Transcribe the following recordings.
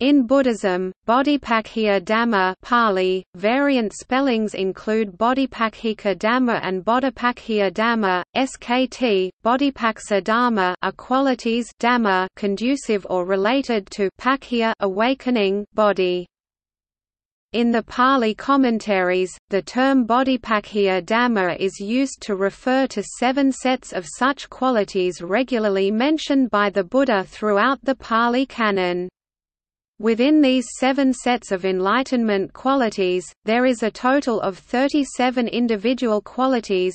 In Buddhism, Bodhipakkhya Dhamma Pali, variant spellings include Bodhipakkhika Dhamma and Bodhipakkhya Dhamma, SKT, Bodhipaksa Dhamma are qualities Dhamma conducive or related to Pakkhiya awakening body. In the Pali commentaries, the term Bodhipakkhya Dhamma is used to refer to seven sets of such qualities regularly mentioned by the Buddha throughout the Pali Canon. Within these seven sets of enlightenment qualities, there is a total of 37 individual qualities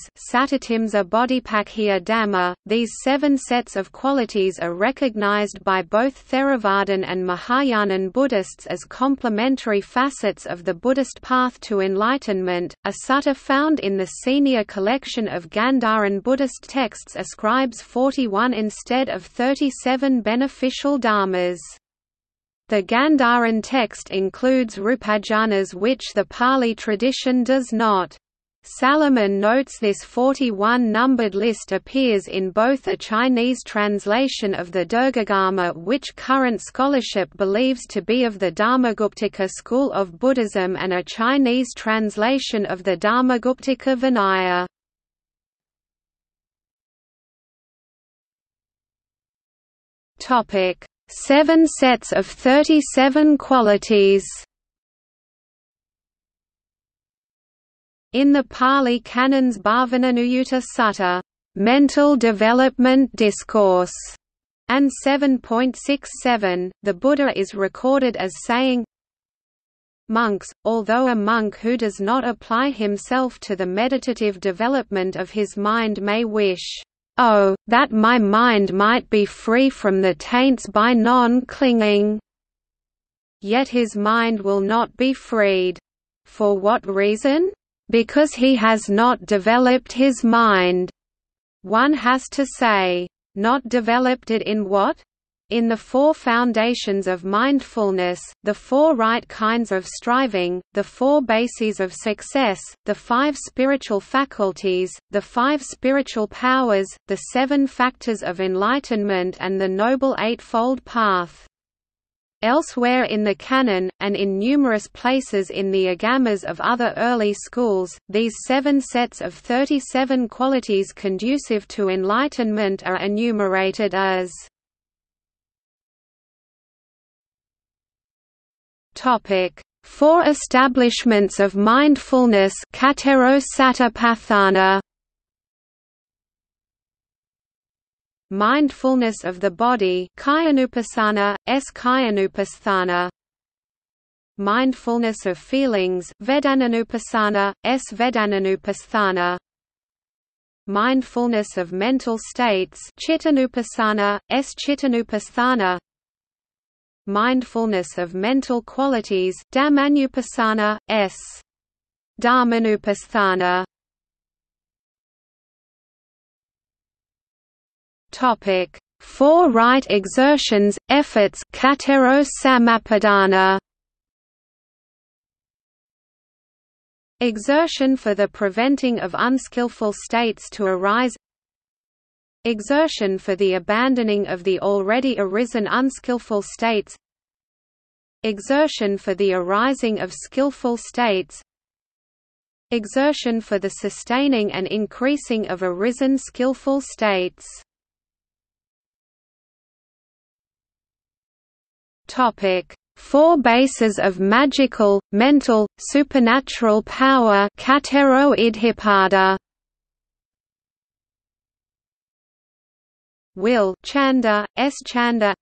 Dhamma. These seven sets of qualities are recognized by both Theravadan and Mahayanan Buddhists as complementary facets of the Buddhist path to enlightenment. A sutta found in the senior collection of Gandharan Buddhist texts ascribes 41 instead of 37 beneficial dharmas. The Gandharan text includes Rupajhanas which the Pali tradition does not. Salomon notes this 41-numbered list appears in both a Chinese translation of the Dirghagama which current scholarship believes to be of the Dharmaguptaka school of Buddhism and a Chinese translation of the Dharmaguptaka Vinaya. Topic: Seven sets of 37 qualities. In the Pali Canon's Bhavananuyutta Sutta, "'Mental Development Discourse' and 7.67, the Buddha is recorded as saying, Monks, although a monk who does not apply himself to the meditative development of his mind may wish Oh, that my mind might be free from the taints by non-clinging! Yet his mind will not be freed. For what reason? Because he has not developed his mind. One has to say, not developed it in what? In the four foundations of mindfulness, the four right kinds of striving, the four bases of success, the five spiritual faculties, the five spiritual powers, the seven factors of enlightenment and the Noble Eightfold Path. Elsewhere in the canon, and in numerous places in the agamas of other early schools, these seven sets of 37 qualities conducive to enlightenment are enumerated as Topic: Four establishments of mindfulness Mindfulness of the body S. Kayanupasthana Mindfulness of feelings Vedananupasana, S. Vedananupasthana Mindfulness of mental states Chittanupasana, S. Chittanupasthana Mindfulness of Mental Qualities Dhammanupassana, S. Dharmanupasthana Topic: Four right exertions, efforts Katero Samapadana. Exertion for the preventing of unskillful states to arise Exertion for the abandoning of the already arisen unskillful states Exertion for the arising of skillful states Exertion for the sustaining and increasing of arisen skillful states. Topic Four bases of magical, mental, supernatural power. Katero idhipada will chanda, s. Chanda.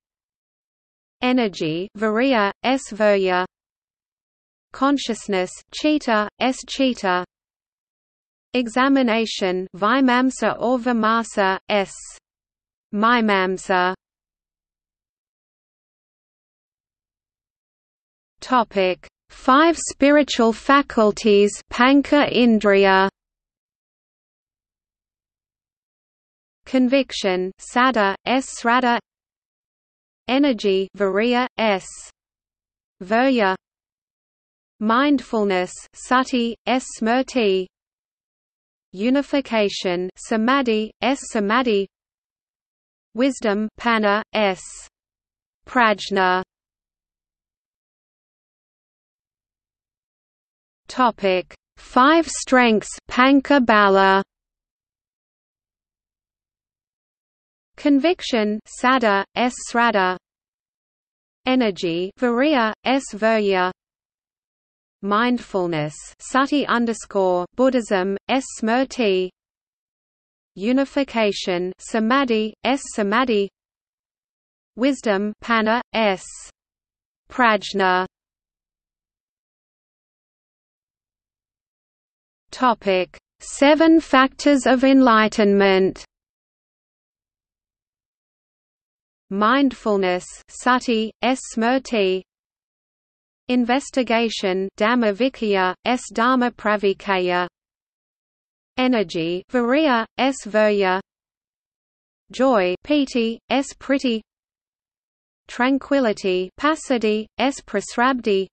Energy viriya, s. Virya consciousness chitta, s. Chitta examination vimamsa or vimasa, s. Mimamsa topic. Five spiritual faculties panca indriya conviction sada s srada energy viriya s virya mindfulness sati s smrti unification samadhi s samadhi wisdom panna s prajna. Topic five strengths panca bala. Conviction Sada, S. Srada Energy Virya, S. Virya Mindfulness Sati underscore Buddhism, S. Smrti Unification Samadhi, S. Samadhi Wisdom Panna, S. Prajna Topic: Seven factors of enlightenment. Mindfulness, sati, s smrti. Investigation, dhammavicaya, s. Dharma pravicaya. Energy, virya, s. Virya. Joy, piti, s. Priti. Tranquility, passaddhi, s. Prasrabdhi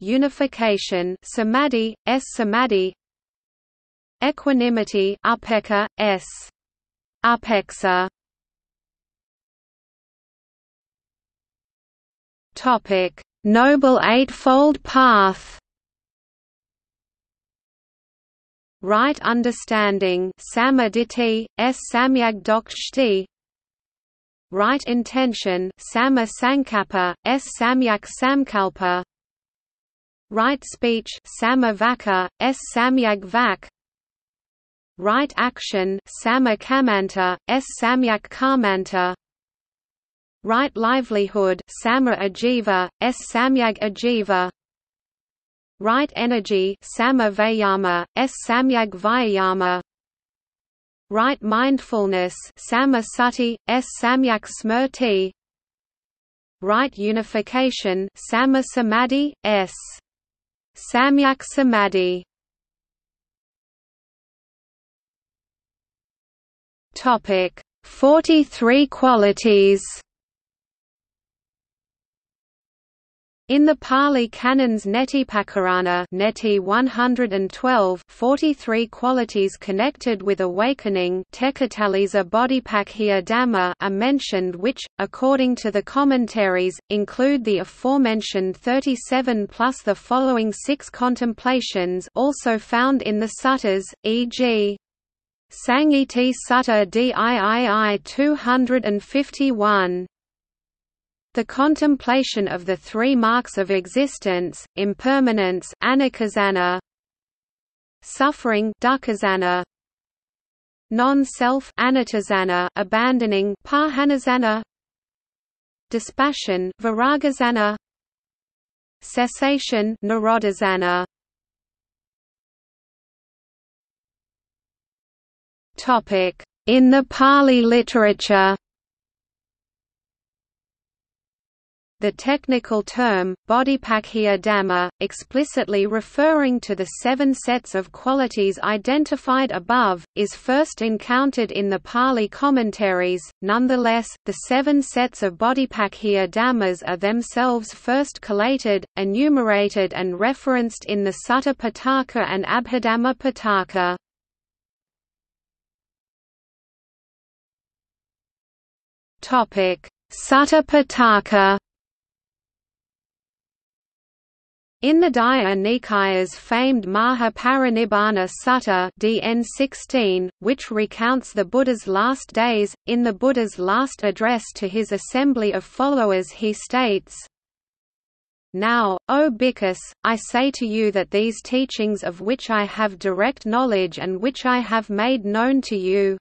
unification samadhi, s. Samadhi. Equanimity upekkha, s. Upekkha Topic: Noble Eightfold Path. Right understanding, samaditi, s. Samyag Right intention, sama sankappa, s. Samyak samkalpa. Right speech. Samavaka, s. Samyag Right action. Sama kamanta, s. Samyak kamanta Right livelihood sama ajiva, s. Samyag ajiva Right energy sama vayama, s. Samyag vayama Right mindfulness sama sati, s. Samyak smrti. Right unification sama samadhi, s. Samyak Samadhi. Topic: 43 qualities In the Pali canons Netipakarana Neti 112 43 qualities connected with awakening Dhamma are mentioned which, according to the commentaries, include the aforementioned 37 plus the following six contemplations also found in the suttas, e.g. Sangiti Sutta Dii 251 the contemplation of the three marks of existence, impermanence suffering non-self abandoning dispassion cessation In the Pali literature The technical term, Bodhipakkhya Dhamma, explicitly referring to the seven sets of qualities identified above, is first encountered in the Pali commentaries. Nonetheless, the seven sets of Bodhipakkhya Dhammas are themselves first collated, enumerated, and referenced in the Sutta Pitaka and Abhidhamma Pitaka. Sutta Pitaka In the Digha Nikaya's famed Maha Parinibbana Sutta DN 16, which recounts the Buddha's last days, in the Buddha's last address to his assembly of followers he states, Now, O Bhikkhus, I say to you that these teachings of which I have direct knowledge and which I have made known to you,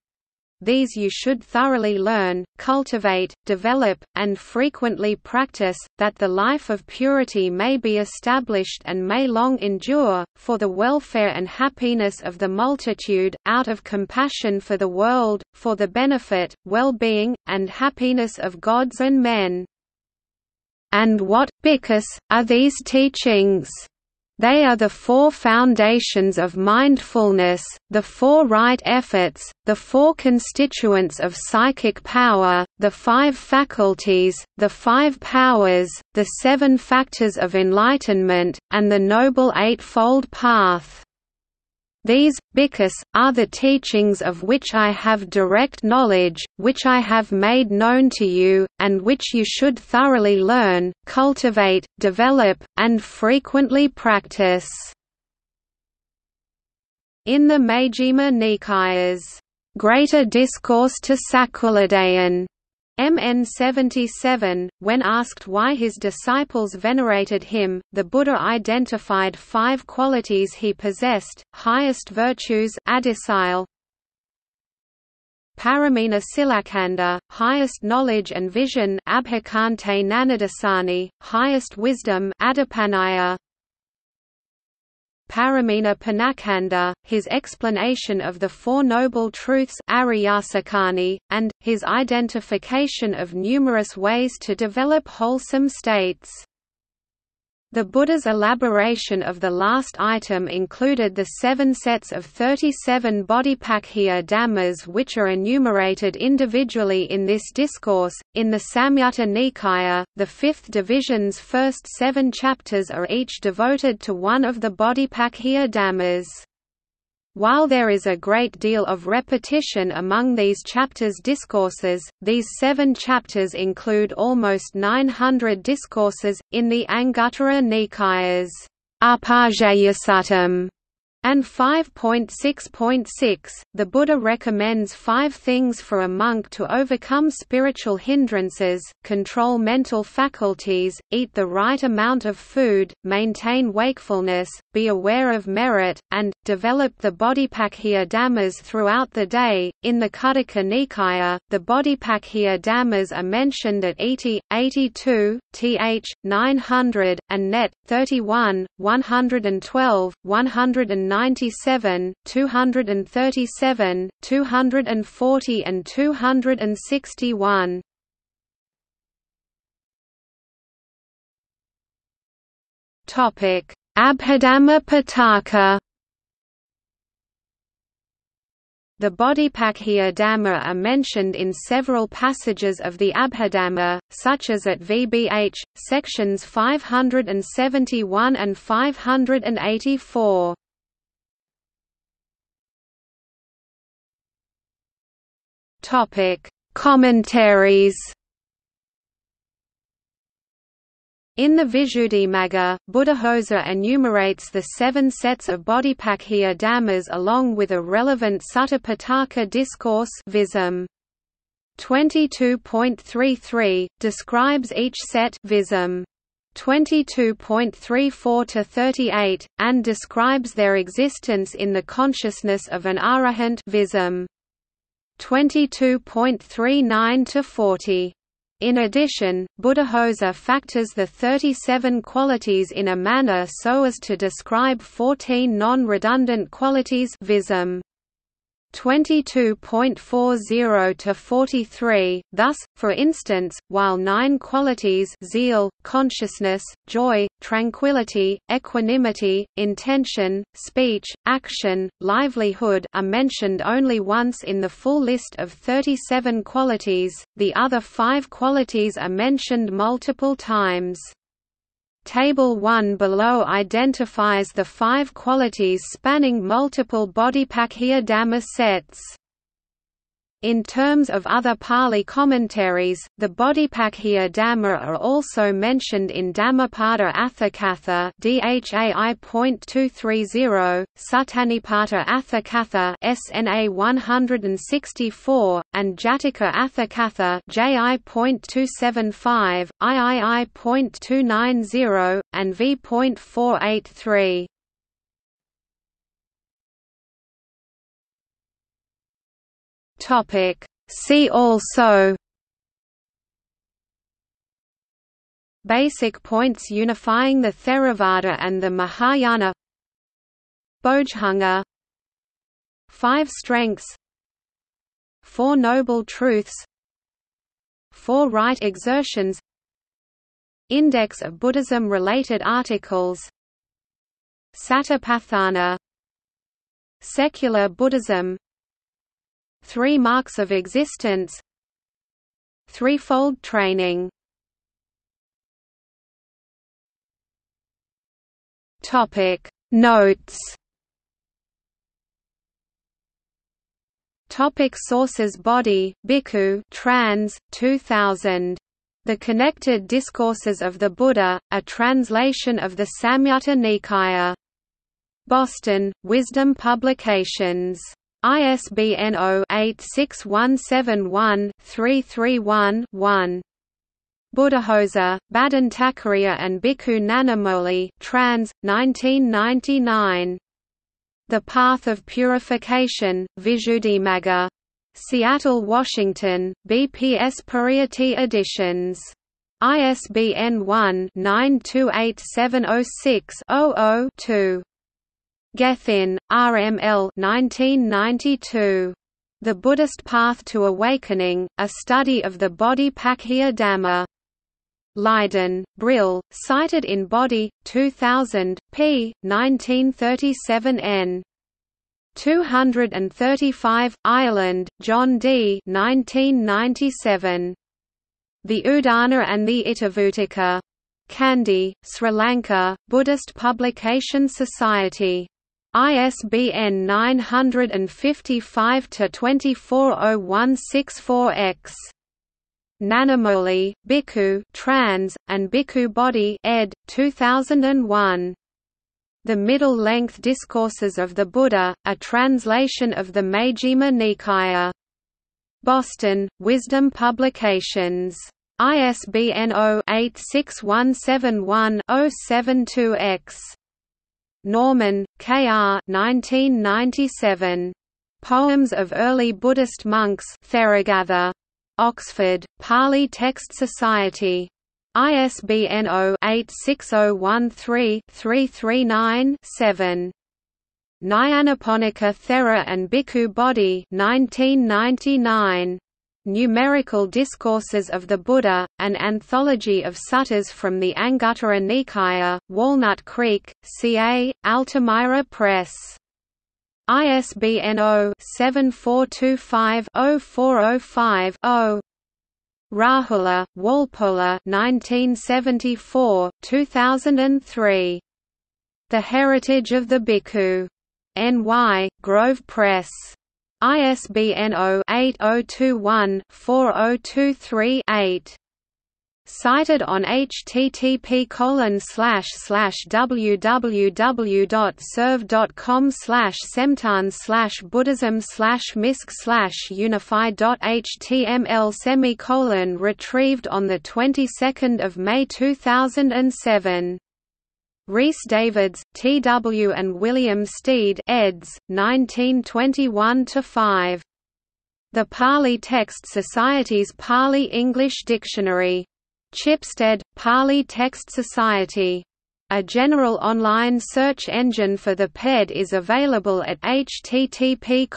these you should thoroughly learn, cultivate, develop, and frequently practice, that the life of purity may be established and may long endure, for the welfare and happiness of the multitude, out of compassion for the world, for the benefit, well-being, and happiness of gods and men. And what, Bhikkhus, are these teachings? They are the four foundations of mindfulness, the four right efforts, the four constituents of psychic power, the five faculties, the five powers, the seven factors of enlightenment, and the Noble Eightfold Path. These, bhikkhus, are the teachings of which I have direct knowledge, which I have made known to you, and which you should thoroughly learn, cultivate, develop, and frequently practice." In the Majjhima Nikaya's Greater Discourse to Sakuludayin MN 77, when asked why his disciples venerated him, the Buddha identified five qualities he possessed, highest virtues adicile, Paramina Silakanda, highest knowledge and vision Abhikante Nanadasani, highest wisdom Adipanaya, Paramina Panakanda, his explanation of the Four Noble Truths and, his identification of numerous ways to develop wholesome states. The Buddha's elaboration of the last item included the seven sets of 37 Bodhipakkhya Dhammas which are enumerated individually in this discourse. In the Samyutta Nikaya, the fifth division's first seven chapters are each devoted to one of the Bodhipakkhya Dhammas. While there is a great deal of repetition among these chapters' discourses, these seven chapters include almost 900 discourses, in the Anguttara Nikaya's Upajayasatam and 5.6.6, the Buddha recommends five things for a monk to overcome spiritual hindrances, control mental faculties, eat the right amount of food, maintain wakefulness, be aware of merit, and, develop the Bodhipakkhya Dhammas throughout the day. In the Khuddaka Nikaya, the Bodhipakkhya Dhammas are mentioned at 80, 82, th. 900, and net. 31, 112, 109 97, 237, 240 and 261. Topic: Abhidhamma Pitaka The Bodhipakkhya Dhamma are mentioned in several passages of the Abhidhamma, such as at VBH, sections 571 and 584. Topic: Commentaries. In the Visuddhimagga, Buddhaghosa enumerates the seven sets of Bodhipakkhya Dhammas along with a relevant Sutta Pitaka discourse Vism. 22.33, describes each set Vism. 22.34 to 38, and describes their existence in the consciousness of an arahant. 22.39 to 40. In addition, Buddhaghosa factors the 37 qualities in a manner so as to describe 14 non-redundant qualities vism. 22.40 to 43. Thus, for instance, while nine qualities zeal, consciousness, joy, tranquility, equanimity, intention, speech, action, livelihood are mentioned only once in the full list of 37 qualities, the other five qualities are mentioned multiple times. Table 1 below identifies the five qualities spanning multiple Bodhipakkhya Dhamma sets. In terms of other Pali commentaries, the Bodhipakkhya Dhamma are also mentioned in Dhammapada Atthakatha DHAI.230, Suttanipata Atthakatha SNA 164, and Jataka Atthakatha JI.275, III.290, and V.483. Topic. See also Basic points unifying the Theravada and the Mahayana Bodhanga Five strengths Four noble truths Four right exertions Index of Buddhism-related articles Satipatthana Secular Buddhism Three marks of existence Threefold training Topic Notes Topic sources Bodhi, Bhikkhu trans, 2000. The Connected Discourses of the Buddha, a translation of the Samyutta Nikaya Boston, Wisdom Publications. ISBN 0-86171-331-1. Buddhaghosa, Bhadantacariya and Bhikkhu Nanamoli trans, 1999. The Path of Purification, Visuddhimagga. Seattle, Washington, BPS Pariyatti Editions. ISBN 1-928706-00-2. Gethin, RML 1992. The Buddhist Path to Awakening, A Study of the Bodhipakkhiya Dhamma. Leiden, Brill, cited in Bodhi, 2000, p. 1937 n. 235, Ireland, John D. 1997. The Udana and the Itivuttaka. Kandy, Sri Lanka, Buddhist Publication Society. ISBN 955-240164-X. Nanamoli, Bhikkhu trans, and Bhikkhu Bodhi ed. 2001. The Middle-Length Discourses of the Buddha, a translation of the Majjhima Nikaya. Boston, Wisdom Publications. ISBN 0-86171-072-X. Norman, K. R. 1997. Poems of Early Buddhist Monks Theragatha. Oxford, Pali Text Society. ISBN 0-86013-339-7. Nyanaponika Thera and Bhikkhu Bodhi 1999. Numerical Discourses of the Buddha, an anthology of suttas from the Anguttara Nikaya, Walnut Creek, CA, Altamira Press. ISBN 0-7425-0405-0. Rahula, Walpola 1974, 2003. The Heritage of the Bhikkhu. N.Y., Grove Press. ISBN 0-8021-4023-8 cited on http www.serve.com semtan slash buddhism slash misc unified.html semicolon retrieved on the 22nd of May 2007 Rhys Davids, T. W. and William Stead eds. 1921–5. The Pali Text Society's Pali-English Dictionary. Chipstead, Pali Text Society. A general online search engine for the PED is available at http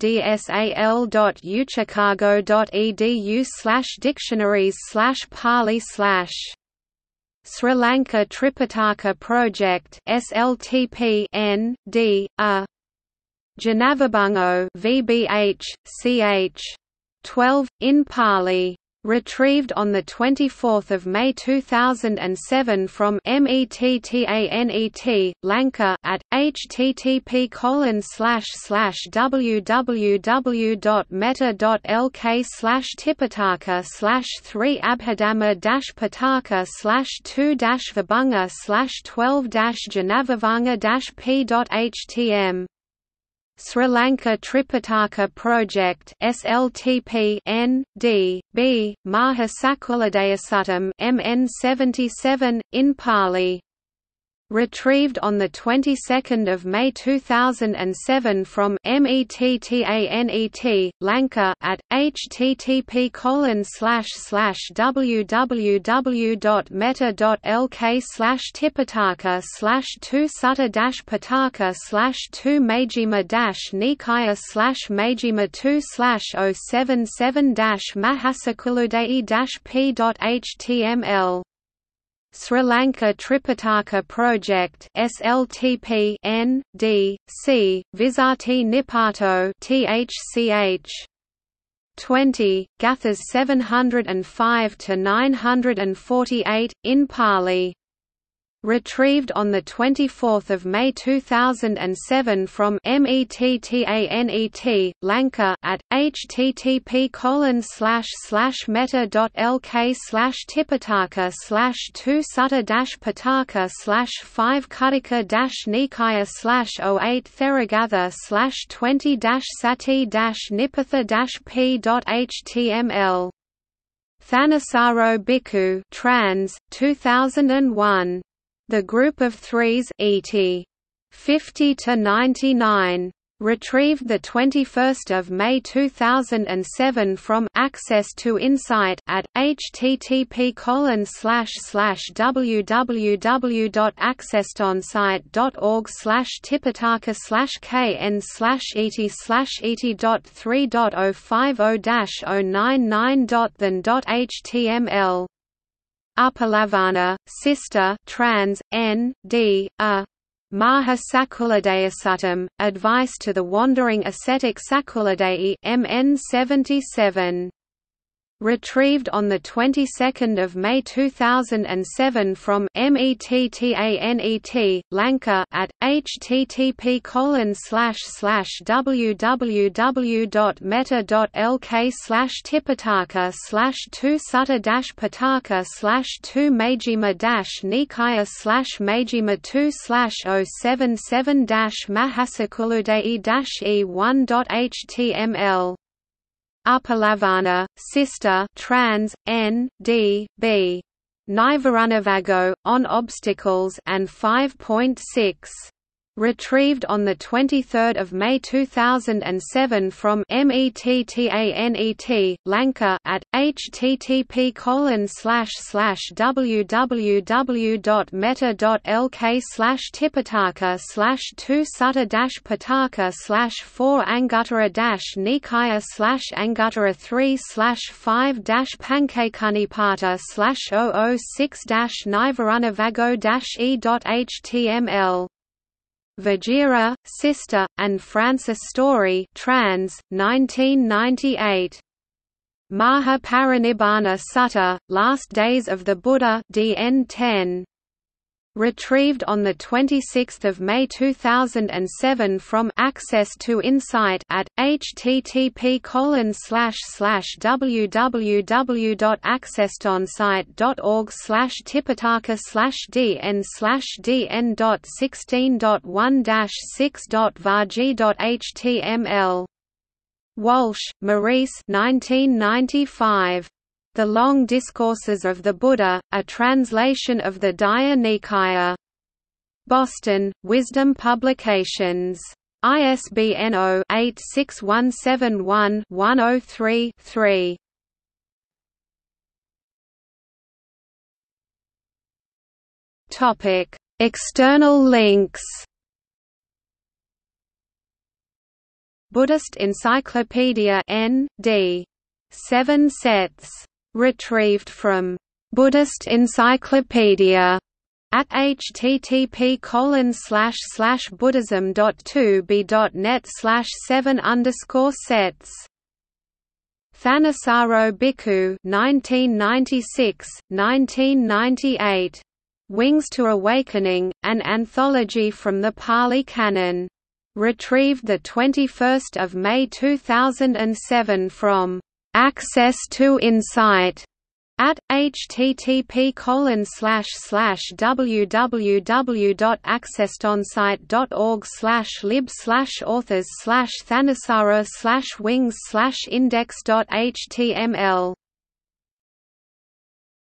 dsal.uchicago.edu dictionaries Pali Sri Lanka Tripitaka Project SLTP N D A. Jhanavibhango VBH CH 12 in Pali Retrieved on 24 May 2007 from METTANET, Lanka at http colon www.metta.lk tipitaka 3 abhidhamma pitaka slash 2 vibhanga 12 jhanavibhanga p.htm Sri Lanka Tripitaka Project SLTP N D B Mahasakuladayasuttam MN 77 in Pali Retrieved on the 22nd of May 2007 from METTANET, Lanka at http www.metta.lk tipitaka 2 sutta pitaka 2 majjhima nikaya majjhima 2 077 mahasakuludai p.html Sri Lanka Tripitaka Project SLTP N D C Vizati Nipato THCH 20 Gathas 705 to 948 in Pali Retrieved on 24 May 2007 from METTANET, Lanka at http colon slash slash metta.lk slash tipitaka slash two sutta dash pitaka slash five khuddaka dash nikaya slash 08 theragatha slash twenty dash sati dash nipatha dash p dot html Thanissaro Bhikkhu trans 2001 the group of threes ET 50 to 99 retrieved the 21st of May 2007 from Access to Insight at http colon slash slash www.accesstoinsight.org slash tipitaka slash kn slash et slash et dot three dot oh five oh dash oh nine nine dot then dot html Uppalavanna, sister trans, n, d, a. Maha Advice to the Wandering Ascetic Sakuladayi MN 77 retrieved on the 22nd of May 2007 from METTANET Lanka at http colon slash slash www.metta.lk slash tipitaka slash two sutta dash pitaka slash two majjhima dash nikaya slash majjhima two slash 077 dash mahasakuludai dash e one dot html Uppalavanna, sister trans, N, D, B. Nivaranavaggo, on obstacles and 5.6 retrieved on 23 May 2007 from METTANET, Lanka at http www.metta.lk slash tipitaka slash 2 sutta dash pitaka slash 4 anguttara dash nikaya slash anguttara 3 slash 5 dash pancakekunipata slash 006 nivaranavaggo dash e.html Vajira, Sister, and Francis Story trans, 1998. Maha Parinibbana Sutta, Last Days of the Buddha DN 10. Retrieved on 26 May 2007 from Access to Insight at http www.accesstoinsight.org tipitaka slash dn dn dot sixteen dot one six dot html Walsh, Maurice 1995 the Long Discourses of the Buddha, a translation of the Digha Nikaya. Boston, Wisdom Publications. ISBN 0-86171-103-3. Topic: External links. Buddhist Encyclopedia N. D. 7 sets Retrieved from Buddhist Encyclopedia at http colon slash slash buddhism dot two b dot net slash seven underscore sets Thanissaro Bhikkhu 1996, 1998. Wings to Awakening, an anthology from the Pali Canon. Retrieved 21 May 2007 from access to insight at http colon slash slash www.accesstoinsight.org slash lib slash authors slash thanissaro slash wings slash index.html